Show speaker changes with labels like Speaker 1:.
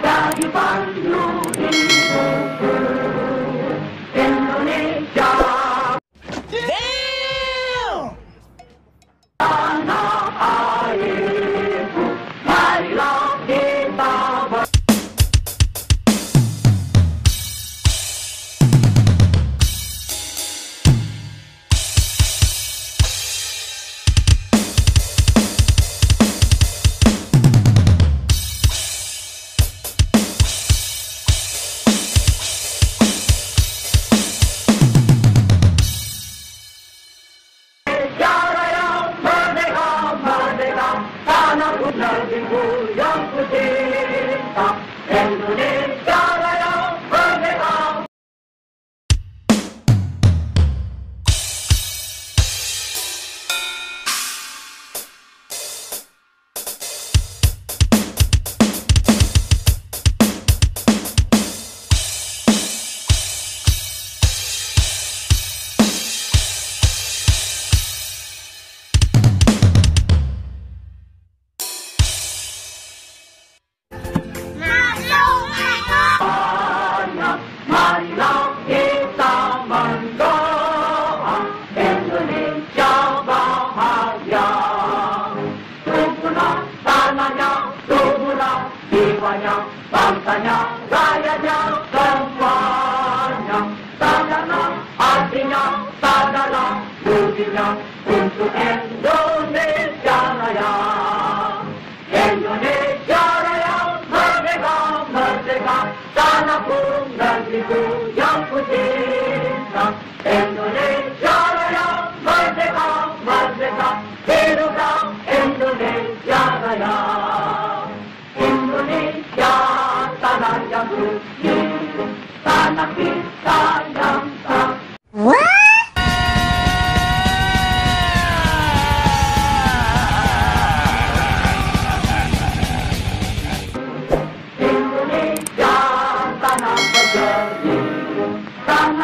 Speaker 1: Dari Bandung, Indonesia Kalanya, Dobula, Dewanya, Bangsanya, Rakyatnya, semuanya. Tanahnya, artinya, tanahnya, buktinya, untuk Indonesia Raya. Indonesia Raya, merdeka, merdeka, tanahku, negeriku,